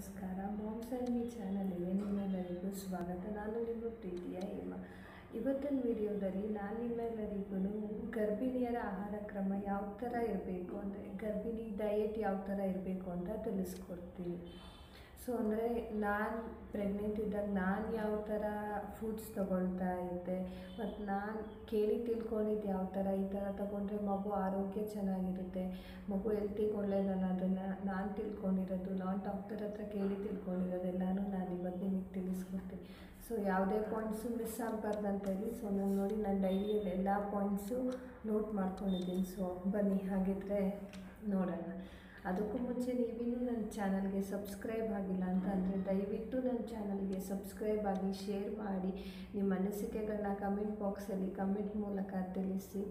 ನಮಸ್ಕಾರ. Moms and me ಚಾನಲ್ಗೆ ನಿಮ್ಮೆಲ್ಲರಿಗೂ ಸ್ವಾಗತ. ನಾನು ನಿಮ್ಮ ಪ್ರೀತಿಯ ಹೇಮ. ಇವತ್ತಿನ ವಿಡಿಯೋದಲ್ಲಿ ನಾನು ನಿಮ್ಮೆಲ್ಲರಿಗೂ ಗರ್ಭಿಣಿಯರ ಆಹಾರ ಕ್ರಮ ಯಾವ ಥರ ಇರಬೇಕು ಅಂದರೆ ಗರ್ಭಿಣಿ ಡಯೆಟ್ ಯಾವ ಥರ ಇರಬೇಕು ಅಂತ ತಿಳಿಸ್ಕೊಡ್ತೀನಿ. ಸೊ ಅಂದರೆ ನಾನು ಪ್ರೆಗ್ನೆಂಟ್ ಇದ್ದಾಗ ನಾನು ಯಾವ ಥರ ಫುಡ್ಸ್ ತೊಗೊಳ್ತಾ ಇದ್ದೆ, ಮತ್ತು ನಾನು ಕೇಳಿ ತಿಳ್ಕೊಂಡಿದ್ದು ಯಾವ ಥರ ಈ ಥರ ತೊಗೊಂಡ್ರೆ ಮಗು ಆರೋಗ್ಯ ಚೆನ್ನಾಗಿರುತ್ತೆ, ಮಗು ಹೆಲ್ತಿಗೆ ಒಳ್ಳೇದು ಅನ್ನೋದನ್ನು ನಾನು ತಿಳ್ಕೊಂಡಿರೋದು, ನಾನು ಡಾಕ್ಟರ್ ಹತ್ರ ಕೇಳಿ ತಿಳ್ಕೊಂಡಿರೋದೆಲ್ಲನೂ ನಾನು ಇವತ್ತು ನಿಮಗೆ ತಿಳಿಸ್ಕೊಡ್ತೀನಿ ಸೊ ಯಾವುದೇ ಪಾಯಿಂಟ್ಸು ಮಿಸ್ ಆಗಬಾರ್ದು ಅಂತ ಹೇಳಿ ಸೊ ನಾನು ನೋಡಿ ನಾನು ಡೈರಿಯಲ್ಲಿ ಎಲ್ಲ ಪಾಯಿಂಟ್ಸು ನೋಟ್ ಮಾಡ್ಕೊಂಡಿದ್ದೀನಿ. ಸೊ ಬನ್ನಿ, ಹಾಗಿದ್ರೆ ನೋಡೋಣ. ಅದಕ್ಕೂ ಮುಂಚೆ ನೀವಿನ್ನೂ ನನ್ನ ಚಾನಲ್ಗೆ ಸಬ್ಸ್ಕ್ರೈಬ್ ಆಗಿಲ್ಲ ಅಂತ ಅಂದರೆ, ದಯವಿಟ್ಟು ನನ್ನ ಚಾನಲ್ಗೆ ಸಬ್ಸ್ಕ್ರೈಬ್ ಆಗಿ, ಶೇರ್ ಮಾಡಿ ನಿಮ್ಮ ಅನಿಸಿಕೆಗಳನ್ನ ಕಮೆಂಟ್ ಬಾಕ್ಸಲ್ಲಿ ಕಮೆಂಟ್ ಮೂಲಕ ತಿಳಿಸಿ,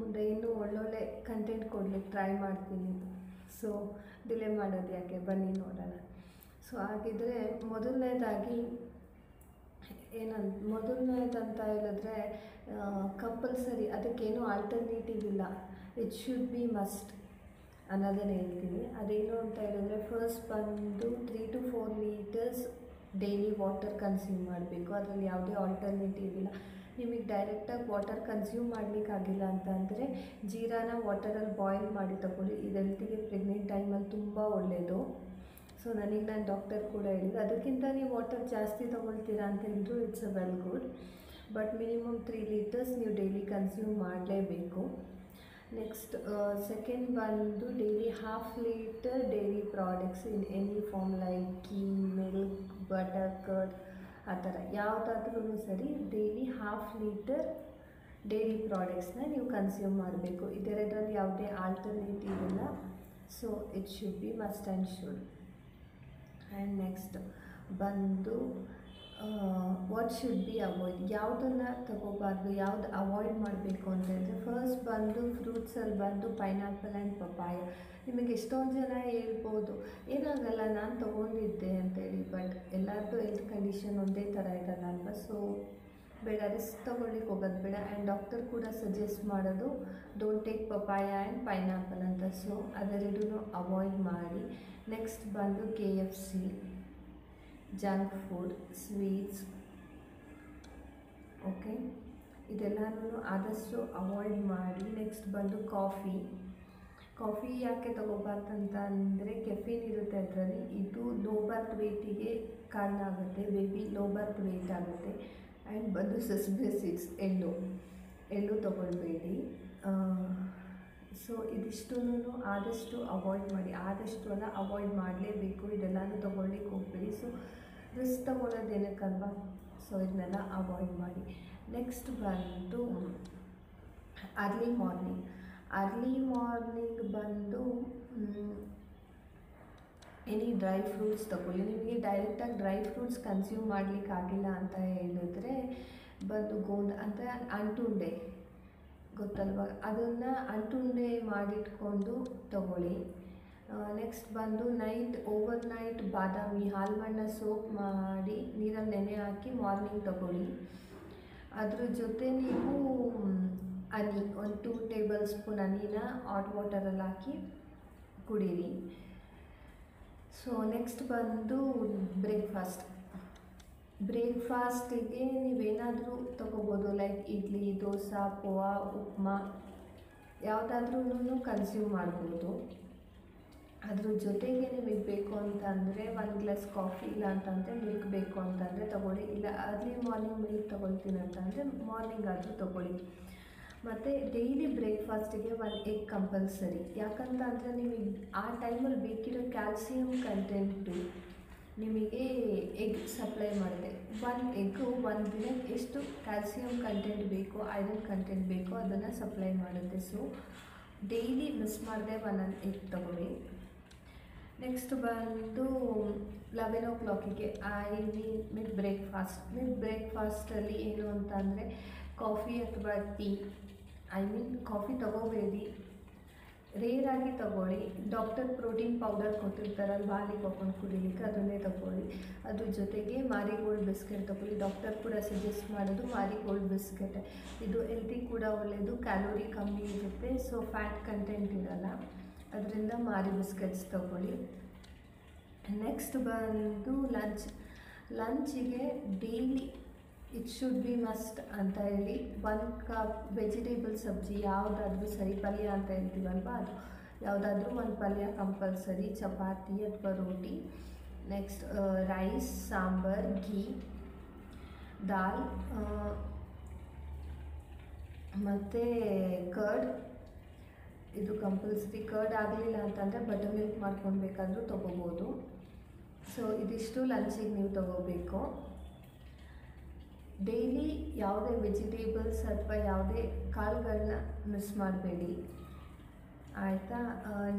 ಮುಂದೆ ಇನ್ನೂ ಒಳ್ಳೊಳ್ಳೆ ಕಂಟೆಂಟ್ ಕೊಡಲಿಕ್ಕೆ ಟ್ರೈ ಮಾಡ್ತೀನಿ. ಸೊ ಡಿಲೇ ಮಾಡೋದು ಯಾಕೆ? ಬನ್ನಿ ನೋಡೋಣ. ಸೊ ಹಾಗಿದ್ರೆ ಮೊದಲನೇದಾಗಿ ಏನಂತ ಮೊದಲನೇದಂತ ಹೇಳಿದ್ರೆ ಕಂಪಲ್ಸರಿ ಅದಕ್ಕೇನು ಆಲ್ಟರ್ನೇಟಿವ್ ಇಲ್ಲ. ಇಟ್ ಶುಡ್ ಬಿ ಮಸ್ಟ್ ಅನ್ನೋದನ್ನು ಹೇಳ್ತೀನಿ. ಅದೇನು ಅಂತ ಹೇಳಿದ್ರೆ ಫಸ್ಟ್ ಬಂದು three to four litres daily water consume ಮಾಡಬೇಕು. ಅದರಲ್ಲಿ ಯಾವುದೇ ಆಲ್ಟರ್ನೇಟಿವ್ ಇಲ್ಲ. ನಿಮಗೆ ಡೈರೆಕ್ಟಾಗಿ ವಾಟರ್ ಕನ್ಸ್ಯೂಮ್ ಮಾಡಲಿಕ್ಕಾಗಿಲ್ಲ ಅಂತ ಅಂದರೆ ಜೀರಾನ ವಾಟರಲ್ಲಿ ಬಾಯ್ಲ್ ಮಾಡಿ ತಗೊಳ್ಳಿ. ಇದು ಹೆಲ್ತಿಗೆ ಪ್ರೆಗ್ನೆಂಟ್ ಟೈಮಲ್ಲಿ ತುಂಬ ಒಳ್ಳೆಯದು ಸೊ ನನಗೆ ನಾನು ಡಾಕ್ಟರ್ ಕೂಡ ಹೇಳಿದ್ರು. ಅದಕ್ಕಿಂತ ನೀವು ವಾಟರ್ ಜಾಸ್ತಿ ತೊಗೊಳ್ತೀರಾ ಅಂತ ಹೇಳಿದ್ರು it's a well good but minimum three litres ನೀವು ಡೈಲಿ ಕನ್ಸ್ಯೂಮ್ ಮಾಡಲೇಬೇಕು. ನೆಕ್ಸ್ಟ್ ಸೆಕೆಂಡ್ ಬಂದು daily half litre daily products in any form like ghee milk butter curd ಆ ಥರ. ಯಾವುದಾದ್ರೂ ಸರಿ ಡೈಲಿ ಹಾಫ್ ಲೀಟರ್ ಡೈಲಿ ಪ್ರಾಡಕ್ಟ್ಸ್ನ ನೀವು ಕನ್ಸ್ಯೂಮ್ ಮಾಡಬೇಕು. ಇದೆರಡರಲ್ಲಿ ಯಾವುದೇ ಆಲ್ಟರ್ನೇಟಿವ್ ಇಲ್ಲ so it should be must and should and next ಬಂದು ವಾಟ್ ಶುಡ್ ಬಿ ಅವಾಯ್ಡ್ ಯಾವುದನ್ನು ತಗೋಬಾರ್ದು? ಯಾವ್ದು ಅವಾಯ್ಡ್ ಮಾಡಬೇಕು ಅಂತ ಹೇಳಿದ್ರೆ ಫಸ್ಟ್ ಬಂದು ಫ್ರೂಟ್ಸಲ್ಲಿ ಬಂದು ಪೈನಾಪಲ್ ಆ್ಯಂಡ್ ಪಪ್ಪಾಯ ನಿಮಗೆ ಎಷ್ಟೊಂದು ಜನ ಹೇಳ್ಬೋದು, ಏನಾಗಲ್ಲ ನಾನು ತೊಗೊಂಡಿದ್ದೆ ಅಂತೇಳಿ ಬಟ್ ಎಲ್ಲರದ್ದು ಹೆಲ್ತ್ ಕಂಡೀಷನ್ ಒಂದೇ ಥರ ಇರಲ್ಲ ಅಲ್ವಾ ಸೊ ಬೇಡ ರಿಸ್ಕ್ ತೊಗೊಳ್ಳಿಕ್ಕೆ ಹೋಗೋದು ಬೇಡ. ಆ್ಯಂಡ್ ಡಾಕ್ಟರ್ ಕೂಡ ಸಜೆಸ್ಟ್ ಮಾಡೋದು don't take papaya and pineapple ಅಂತ. ಸೊ ಅದೆರಡೂ ಅವಾಯ್ಡ್ ಮಾಡಿ. ನೆಕ್ಸ್ಟ್ ಬಂದು K F C junk food sweets okay ಇದೆಲ್ಲನೂ ಆದಷ್ಟು ಅವಾಯ್ಡ್ ಮಾಡಿ ನೆಕ್ಸ್ಟ್ ಬಂದು ಕಾಫಿ ಕಾಫಿ ಯಾಕೆ ತಗೋಬಾರ್ದಂತ ಅಂದರೆ ಕೆಫಿನ್ ಇರುತ್ತೆ ಅದರಲ್ಲಿ. ಇದು ಲೋ ಬರ್ತ್ ವೇಟಿಗೆ ಕಾರಣ ಆಗುತ್ತೆ ಬೇಬಿ ಲೋ ಬರ್ತ್ ವೇಟ್ ಆಗುತ್ತೆ. ಆ್ಯಂಡ್ ಬಂದು ಸೆಸ್ಬೆ ಸೀಡ್ಸ್ ಎಳ್ಳು. ಎಳ್ಳು ತೊಗೊಳ್ಬೇಡಿ. ಸೊ ಇದಿಷ್ಟೂ ಆದಷ್ಟು ಅವಾಯ್ಡ್ ಮಾಡಿ ಆದಷ್ಟು ಅಲ್ಲ ಅವಾಯ್ಡ್ ಮಾಡಲೇಬೇಕು. ಇದೆಲ್ಲನೂ ತೊಗೊಳ್ಲಿಕ್ಕೆ ಹೋಗ್ಬೇಡಿ. ಸೊ ರಿಸ್ಕ್ ತೊಗೊಳ್ಳೋದು ಏನಕ್ಕಲ್ವಾ? ಸೊ ಇದನ್ನೆಲ್ಲ ಅವಾಯ್ಡ್ ಮಾಡಿ. ನೆಕ್ಸ್ಟ್ ಬಂದು ಅರ್ಲಿ ಮಾರ್ನಿಂಗ್ ಅರ್ಲಿ ಮಾರ್ನಿಂಗ್ ಬಂದು ಎನಿ ಡ್ರೈ ಫ್ರೂಟ್ಸ್ ತಗೊಳ್ಳಿ. ನಿಮಗೆ ಡೈರೆಕ್ಟಾಗಿ ಡ್ರೈ ಫ್ರೂಟ್ಸ್ ಕನ್ಸ್ಯೂಮ್ ಮಾಡಲಿಕ್ಕೆ ಆಗಿಲ್ಲ ಅಂತ ಹೇಳಿದ್ರೆ, ಬಂದು ಗೋಂದ್, ಅಂದರೆ ಅಂಟುಂಡೆ. ಗೊತ್ತಲ್ವ? ಅದನ್ನು ಅಂಟುಂಡೆ ಮಾಡಿಟ್ಕೊಂಡು ತಗೊಳ್ಳಿ. ನೆಕ್ಸ್ಟ್ ಬಂದು ನೈಟ್ ಓವರ್ ನೈಟ್ ಬಾದಾಮಿ ಹಾಲ್ಮಣ್ಣ ಸೋಪ್ ಮಾಡಿ ನೀರಲ್ಲಿ ನೆನೆ ಹಾಕಿ ಮಾರ್ನಿಂಗ್ ತಗೊಳ್ಳಿ. ಅದ್ರ ಜೊತೆ ನೀವು ಹನಿ, ಒಂದು ಟೂ ಟೇಬಲ್ ಸ್ಪೂನ್ ಹನಿನ ಹಾಟ್ ವಾಟರಲ್ಲಿ ಹಾಕಿ ಕುಡೀರಿ. ಸೊ ನೆಕ್ಸ್ಟ್ ಬಂದು ಬ್ರೇಕ್ಫಾಸ್ಟ್ ಬ್ರೇಕ್ಫಾಸ್ಟಿಗೆ ನೀವೇನಾದರೂ ತೊಗೋಬೋದು ಲೈಕ್ ಇಡ್ಲಿ, ದೋಸೆ ಪೋಹಾ ಉಪ್ಮಾ ಯಾವುದಾದ್ರೂ ಕನ್ಸ್ಯೂಮ್ ಮಾಡ್ಬೋದು. ಅದ್ರ ಜೊತೆಗೆ ನಿಮಗೆ ಬೇಕು ಅಂತಂದರೆ ಒಂದು ಗ್ಲಾಸ್ ಕಾಫಿ ಇಲ್ಲ ಅಂತಂದರೆ ಮಿಲ್ಕ್ ಬೇಕು ಅಂತಂದರೆ ತೊಗೊಳ್ಳಿ, ಇಲ್ಲ ಅರ್ಲಿ ಮಾರ್ನಿಂಗ್ ಮಿಲ್ಕ್ ತೊಗೊಳ್ತೀನಿ ಅಂತಂದರೆ ಮಾರ್ನಿಂಗ್ ಆದರೂ ತೊಗೊಳ್ಳಿ. ಮತ್ತು ಡೈಲಿ ಬ್ರೇಕ್ಫಾಸ್ಟಿಗೆ ಒಂದು ಎಗ್ ಕಂಪಲ್ಸರಿ ಯಾಕಂತ ಅಂದರೆ ನಿಮಗೆ ಆ ಟೈಮಲ್ಲಿ ಬೇಕಿರೋ ಕ್ಯಾಲ್ಸಿಯಂ ಕಂಟೆಂಟು ನಿಮಗೆ ಎಗ್ ಸಪ್ಲೈ ಮಾಡಿದೆ. ಒನ್ ಎಗ್ಗು ಒಂದು ದಿನ ಎಷ್ಟು ಕ್ಯಾಲ್ಸಿಯಂ ಕಂಟೆಂಟ್ ಬೇಕು ಐರನ್ ಕಂಟೆಂಟ್ ಬೇಕೋ ಅದನ್ನು ಸಪ್ಲೈ ಮಾಡುತ್ತೆ. ಸೊ ಡೈಲಿ ಮಿಸ್ ಮಾಡದೆ ಒಂದೊಂದು ಎಗ್ ತಗೊಳ್ಳಿ. ನೆಕ್ಸ್ಟ್ ಬಂದು ಲೆವೆನ್ ಓ ಕ್ಲಾಕಿಗೆ I mean mid breakfast mid ಬ್ರೇಕ್ಫಾಸ್ಟಲ್ಲಿ ಏನು ಅಂತ ಅಂದರೆ ಕಾಫಿ ಅಥವಾ ಟೀ ಐ ಮೀನ್ ಕಾಫಿ ತಗೋಬೇಡಿ. ರೇರಾಗಿ ತಗೊಳ್ಳಿ. ಡಾಕ್ಟರ್ ಪ್ರೋಟೀನ್ ಪೌಡರ್ ಕೊಟ್ಟಿರ್ತಾರಲ್ವ, ಅಲ್ಲಿ ಹಾಕೊಂಡು ಕುಡಿಲಿಕ್ಕೆ ಅದನ್ನೇ ತಗೊಳ್ಳಿ. ಅದ್ರ ಜೊತೆಗೆ ಮಾರಿಗೋಲ್ಡ್ ಬಿಸ್ಕೆಟ್ ತಗೊಳ್ಳಿ. ಡಾಕ್ಟರ್ ಕೂಡ ಸಜೆಸ್ಟ್ ಮಾಡೋದು ಮಾರಿಗೋಲ್ಡ್ ಬಿಸ್ಕೆಟ್. ಇದು ಹೆಲ್ತಿ ಕೂಡ ಒಳ್ಳೆಯದು ಕ್ಯಾಲೋರಿ ಕಮ್ಮಿ ಇರುತ್ತೆ ಸೊ ಫ್ಯಾಟ್ ಕಂಟೆಂಟ್ ಇರಲ್ಲ. ಅದರಿಂದ ಮಾರಿ ಬಿಸ್ಕೆಟ್ಸ್ ತಗೊಳ್ಳಿ. ನೆಕ್ಸ್ಟ್ ಬಂದು lunch ಲಂಚಿಗೆ daily it should be must ಅಂತ ಹೇಳಿ ಒನ್ ಕಪ್ ವೆಜಿಟೇಬಲ್ ಸಬ್ಜಿ ಯಾವುದಾದ್ರೂ ಸರಿ ಪಲ್ಯ ಅಂತ ಹೇಳ್ತೀವಲ್ವ ಅದು ಯಾವುದಾದ್ರೂ ಒಂದು ಪಲ್ಯ ಕಂಪಲ್ಸರಿ ಚಪಾತಿ ಅಥವಾ roti next rice sambar ghee dal ಮತ್ತು ಕರ್ಡ್ ಇದು ಕಂಪಲ್ಸರಿ ಕರ್ಡ್ ಆಗಲಿಲ್ಲ ಅಂತಂದರೆ ಬಟರ್ ಮಿಲ್ಕ್ ಮಾಡ್ಕೊಂಡು ಬೇಕಾದರೂ ತೊಗೋಬೋದು. ಸೊ ಇದಿಷ್ಟು ಲಂಚಿಗೆ ನೀವು ತೊಗೋಬೇಕು. ಡೈಲಿ ಯಾವುದೇ ವೆಜಿಟೇಬಲ್ಸ್ ಅಥವಾ ಯಾವುದೇ ಕಾಳುಗಳನ್ನ ಮಿಸ್ ಮಾಡಬೇಡಿ. ಆಯಿತಾ?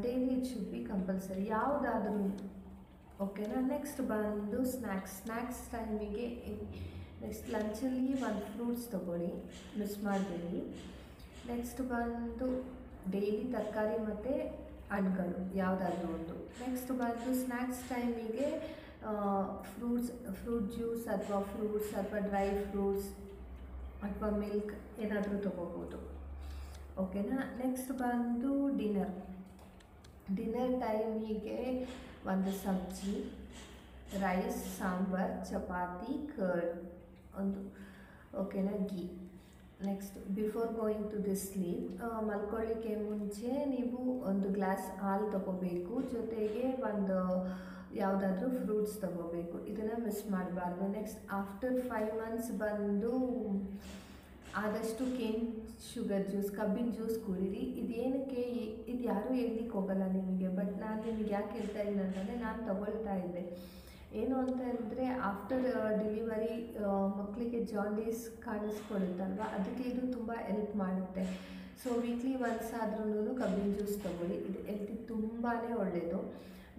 Daily it should be compulsory. ಯಾವುದಾದ್ರೂ, ಓಕೆನಾ? ನೆಕ್ಸ್ಟ್ ಬಂದು ಸ್ನ್ಯಾಕ್ಸ್ ಸ್ನ್ಯಾಕ್ಸ್ ಟೈಮಿಗೆ ನೆಕ್ಸ್ಟ್ ಲಂಚಲ್ಲಿ ಒಂದು ಫ್ರೂಟ್ಸ್ ತೊಗೊಳ್ಳಿ. ಮಿಸ್ ಮಾಡಬೇಡಿ. ನೆಕ್ಸ್ಟ್ ಬಂದು ಡೈಲಿ ತರಕಾರಿ ಮತ್ತು ಹಣ್ಗಳು, ಯಾವುದಾದ್ರೂ ಒಂದು. ನೆಕ್ಸ್ಟ್ ಬಂದು ಸ್ನ್ಯಾಕ್ಸ್ ಟೈಮಿಗೆ ಫ್ರೂಟ್ಸ್ ಫ್ರೂಟ್ ಜ್ಯೂಸ್ ಅಥವಾ ಫ್ರೂಟ್ಸ್ ಅಥವಾ ಡ್ರೈ ಫ್ರೂಟ್ಸ್ ಅಥವಾ ಮಿಲ್ಕ್ ಏನಾದರೂ ತೊಗೋಬೋದು. ಓಕೆನಾ ನೆಕ್ಸ್ಟ್ ಬಂದು ಡಿನ್ನರ್ ಡಿನ್ನರ್ ಟೈಮಿಗೆ ಒಂದು ಸಬ್ಜಿ ರೈಸ್ ಸಾಂಬಾರ್, ಚಪಾತಿ ಕರ್ಡ್ ಒಂದು. ಓಕೆನಾ ghee next before going to the sleep ಮಲ್ಕೊಳ್ಳಿಕ್ಕೆ ಮುಂಚೆ ನೀವು ಒಂದು ಗ್ಲಾಸ್ ಹಾಲು ತಗೋಬೇಕು. ಜೊತೆಗೆ ಒಂದು ಯಾವುದಾದ್ರೂ ಫ್ರೂಟ್ಸ್ ತಗೋಬೇಕು. ಇದನ್ನು ಮಿಸ್ ಮಾಡಬಾರ್ದು. ನೆಕ್ಸ್ಟ್ ಆಫ್ಟರ್ ಫೈವ್ ಮಂತ್ಸ್ ಬಂದು ಆದಷ್ಟು ಕೇನ್ ಶುಗರ್ ಜ್ಯೂಸ್ ಕಬ್ಬಿನ ಜ್ಯೂಸ್ ಕುಡೀರಿ. ಇದೇನಕ್ಕೆ ಇದು ಯಾರೂ ಹೇಳ್ಲಿಕ್ಕೆ ಹೋಗಲ್ಲ ನಿಮಗೆ. ಬಟ್ ನಾನು ನಿಮಗೆ ಯಾಕೆ ಹೇಳ್ತಾ ಇಲ್ಲ ಅಂತಂದರೆ ನಾನು ತಗೊಳ್ತಾ ಇದ್ದೆ. ಏನು ಅಂತ ಹೇಳಿದ್ರೆ ಆಫ್ಟರ್ ಡೆಲಿವರಿ ಮಕ್ಕಳಿಗೆ ಜಾಂಡೀಸ್ ಕಾಣಿಸ್ಕೊಳ್ಳುತ್ತಲ್ವ? ಅದಕ್ಕೆ ಇದು ತುಂಬ ಹೆಲ್ಪ್ ಮಾಡುತ್ತೆ. ಸೊ ವೀಕ್ಲಿ ಒನ್ಸ್ ಆದ್ರೂ ಕಬ್ಬಿನ ಜ್ಯೂಸ್ ತಗೊಳ್ಳಿ. ಇದು ಹೆಲ್ತಿಗೆ ತುಂಬಾ ಒಳ್ಳೆಯದು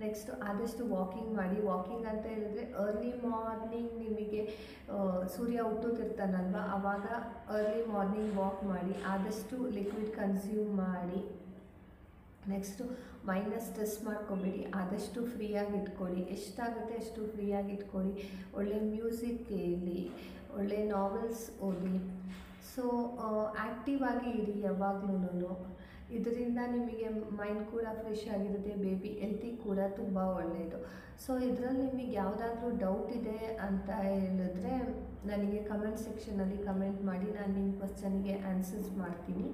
ನೆಕ್ಸ್ಟ್ ಆದಷ್ಟು ವಾಕಿಂಗ್ ಮಾಡಿ ವಾಕಿಂಗ್ ಅಂತ ಹೇಳಿದ್ರೆ ಅರ್ಲಿ ಮಾರ್ನಿಂಗ್ ನಿಮಗೆ ಸೂರ್ಯ ಹುಟ್ಟುತ್ತಿರ್ತಾನಲ್ವ? ಆವಾಗ ಅರ್ಲಿ ಮಾರ್ನಿಂಗ್ ವಾಕ್ ಮಾಡಿ ಆದಷ್ಟು ಲಿಕ್ವಿಡ್ ಕನ್ಸ್ಯೂಮ್ ಮಾಡಿ. ನೆಕ್ಸ್ಟು ಮೈಂಡ್ನ ಸ್ಟ್ರೆಸ್ ಮಾಡ್ಕೊಬೇಡಿ. ಆದಷ್ಟು ಫ್ರೀಯಾಗಿ ಇಟ್ಕೊಳ್ಳಿ. ಎಷ್ಟಾಗುತ್ತೆ? ಅಷ್ಟು ಫ್ರೀಯಾಗಿ ಇಟ್ಕೊಳ್ಳಿ. ಒಳ್ಳೆ ಮ್ಯೂಸಿಕ್ ಕೇಳಿ, ಒಳ್ಳೆ ನಾವೆಲ್ಸ್ ಓದಿ. ಸೊ ಆ್ಯಕ್ಟಿವ್ ಆಗಿ ಇರಿ ಯಾವಾಗ್ಲೂ ಇದರಿಂದ ನಿಮಗೆ ಮೈಂಡ್ ಕೂಡ ಫ್ರೆಶ್ ಆಗಿರುತ್ತೆ ಬೇಬಿ ಹೆಲ್ತಿ ಕೂಡ ತುಂಬ ಒಳ್ಳೆಯದು ಸೊ ಇದರಲ್ಲಿ ನಿಮಗೆ ಯಾವುದಾದ್ರೂ ಡೌಟ್ ಇದೆ ಅಂತ ಹೇಳಿದ್ರೆ ನನಗೆ ಕಮೆಂಟ್ ಸೆಕ್ಷನಲ್ಲಿ ಕಮೆಂಟ್ ಮಾಡಿ, ನಾನು ನಿಮ್ಮ ಕ್ವಶನ್ಗೆ ಆನ್ಸರ್ಸ್ ಮಾಡ್ತೀನಿ.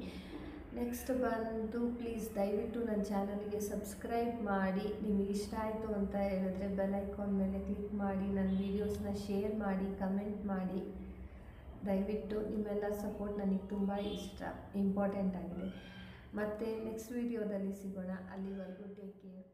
ನೆಕ್ಸ್ಟ್ ಬಂದು ಪ್ಲೀಸ್ ದಯವಿಟ್ಟು ನನ್ನ ಚಾನಲ್ಗೆ ಸಬ್ಸ್ಕ್ರೈಬ್ ಮಾಡಿ. ನಿಮಗೆ ಇಷ್ಟ ಆಯಿತು ಅಂತ ಹೇಳಿದ್ರೆ ಬೆಲ್ ಐಕಾನ್ ಮೇಲೆ ಕ್ಲಿಕ್ ಮಾಡಿ ನನ್ನ ವೀಡಿಯೋಸ್ನ ಶೇರ್ ಮಾಡಿ ಕಮೆಂಟ್ ಮಾಡಿ. ದಯವಿಟ್ಟು ನಿಮ್ಮೆಲ್ಲ ಸಪೋರ್ಟ್ ನನಗೆ ತುಂಬ ಇಷ್ಟ ಇಂಪಾರ್ಟೆಂಟ್ ಆಗಿದೆ. ಮತ್ತು ನೆಕ್ಸ್ಟ್ ವೀಡಿಯೋದಲ್ಲಿ ಸಿಗೋಣ. ಅಲ್ಲಿವರೆಗೂ ಟೇಕ್ ಕೇರ್